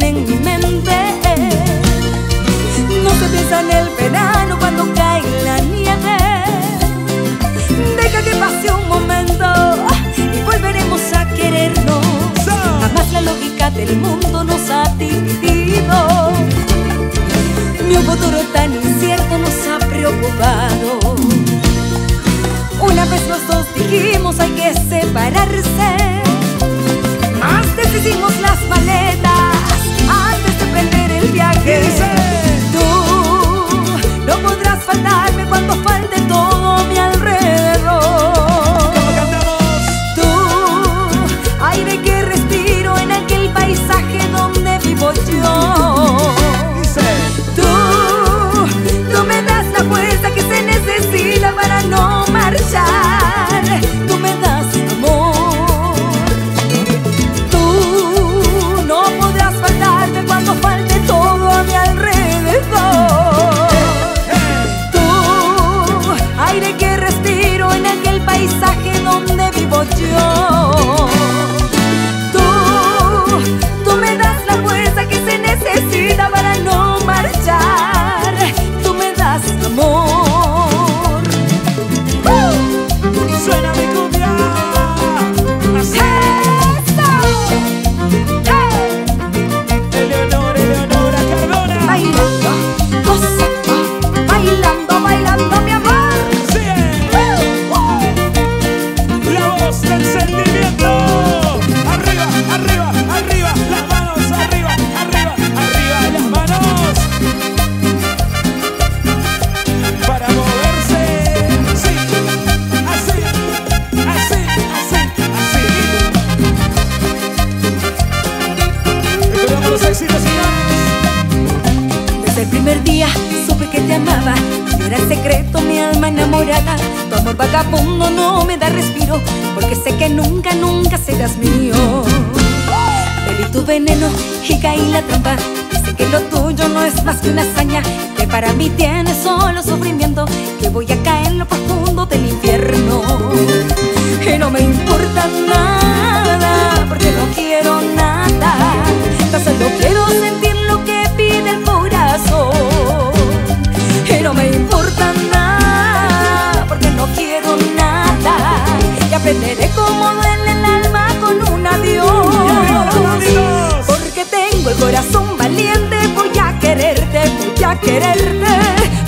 en mi mente. No se piensa en el verano cuando cae la nieve. Deja que pase un momento y volveremos a querernos. Jamás la lógica del mundo nos ha dividido. Un futuro tan incierto nos ha preocupado. Una vez los dos dijimos hay que separarse. Primer día supe que te amaba y era secreto mi alma enamorada. Tu amor vagabundo no me da respiro porque sé que nunca, nunca serás mío. Bebí tu veneno y caí la trampa. Sé que lo tuyo no es más que una hazaña que para mí tiene solo sufrimiento. Que voy a caer en lo profundo del infierno. Y no me importa nada porque no quiero nada. Tan solo quiero sentir quererte.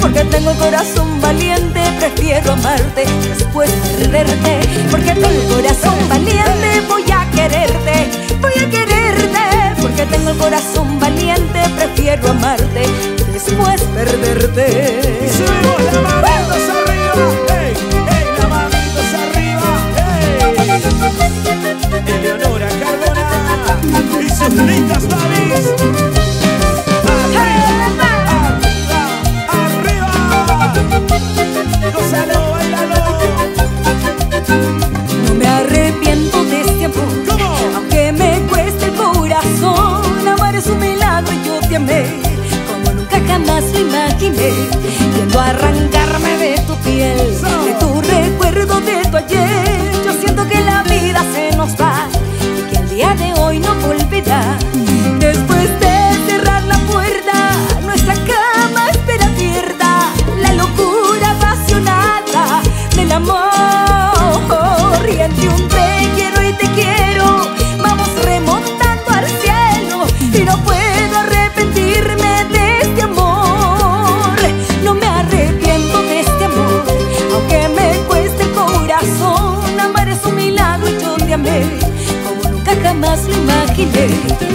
Porque tengo corazón valiente, prefiero amarte después perderte. Porque tengo corazón valiente, voy a quererte, voy a quererte. Porque tengo el corazón valiente, prefiero amarte después perderte. Como nunca jamás lo imaginé Yendo a arrancarme de tu piel corazón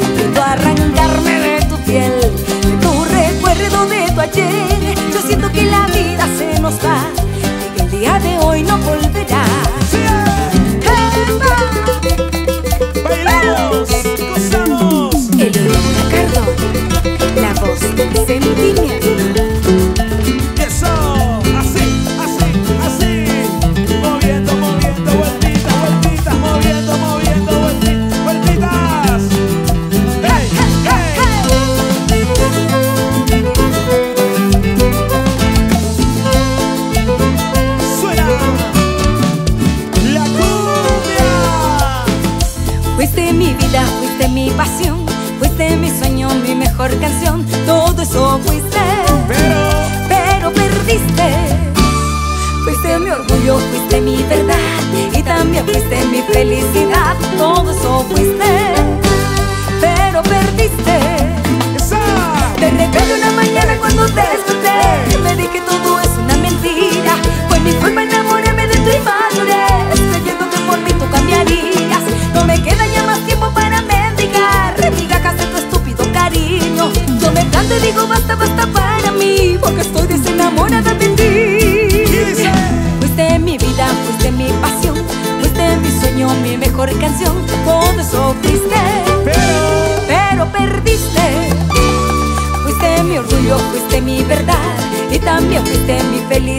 canción, todo eso fuiste. Pero, pero perdiste. Fuiste mi orgullo, fuiste mi verdad y también fuiste mi felicidad, todo eso fuiste. Deus me feliz.